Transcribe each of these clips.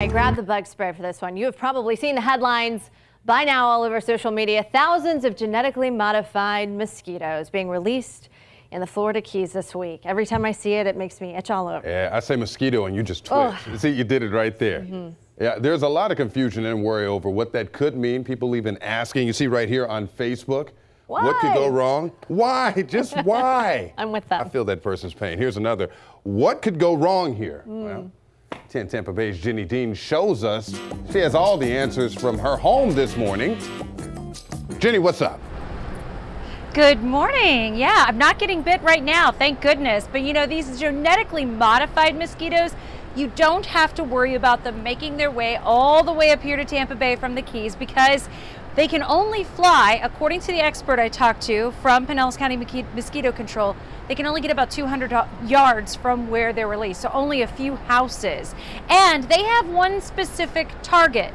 I grabbed the bug spray for this one. You have probably seen the headlines by now all over social media. Thousands of genetically modified mosquitoes being released in the Florida Keys this week. Every time I see it, it makes me itch all over. Yeah, I say mosquito and you just twitch. See, you did it right there. Mm -hmm. Yeah, there's a lot of confusion and worry over what that could mean. People even asking. You see right here on Facebook. Why? What could go wrong? Why? Just why? I'm with them. I feel that person's pain. Here's another. What could go wrong here? Mm. Well, 10 Tampa Bay's Jenny Dean shows us she has all the answers from her home this morning. Jenny, what's up? Good morning. Yeah, I'm not getting bit right now, thank goodness. But you know, these genetically modified mosquitoes, you don't have to worry about them making their way all the way up here to Tampa Bay from the Keys because they can only fly, according to the expert I talked to from Pinellas County Mosquito Control, they can only get about 200 yards from where they're released, so only a few houses. And they have one specific target.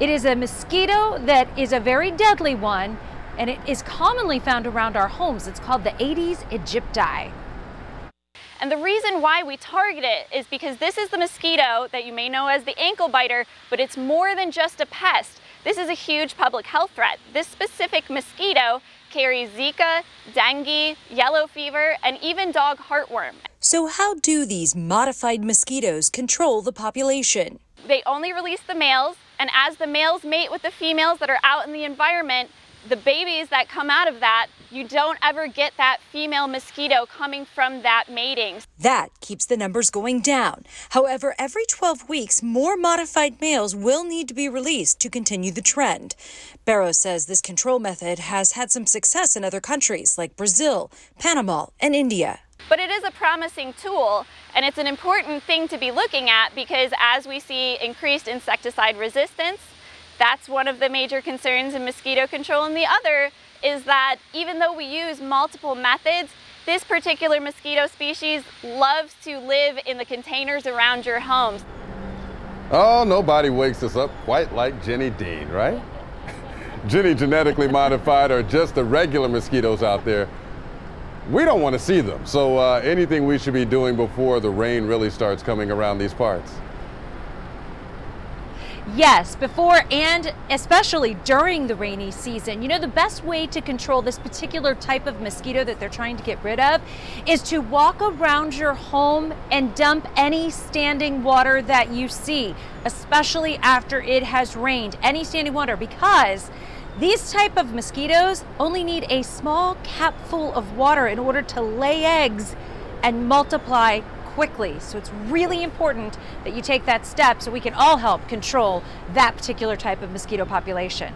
It is a mosquito that is a very deadly one, and it is commonly found around our homes. It's called the Aedes aegypti. And the reason why we target it is because this is the mosquito that you may know as the ankle biter, but it's more than just a pest. This is a huge public health threat. This specific mosquito carries Zika, dengue, yellow fever, and even dog heartworm. So how do these modified mosquitoes control the population? They only release the males, and as the males mate with the females that are out in the environment, the babies that come out of that, you don't ever get that female mosquito coming from that mating. That keeps the numbers going down. However, every 12 weeks, more modified males will need to be released to continue the trend. Barrow says this control method has had some success in other countries like Brazil, Panama, and India. But it is a promising tool, and it's an important thing to be looking at because as we see increased insecticide resistance, that's one of the major concerns in mosquito control. And the other is that even though we use multiple methods, this particular mosquito species loves to live in the containers around your homes. Oh, nobody wakes us up quite like Jenny Dean, right? Jenny genetically modified or just the regular mosquitoes out there. We don't want to see them. So uh, anything we should be doing before the rain really starts coming around these parts? Yes, before and especially during the rainy season. You know, the best way to control this particular type of mosquito that they're trying to get rid of is to walk around your home and dump any standing water that you see, especially after it has rained. Any standing water because these type of mosquitoes only need a small capful of water in order to lay eggs and multiply quickly. So it's really important that you take that step so we can all help control that particular type of mosquito population.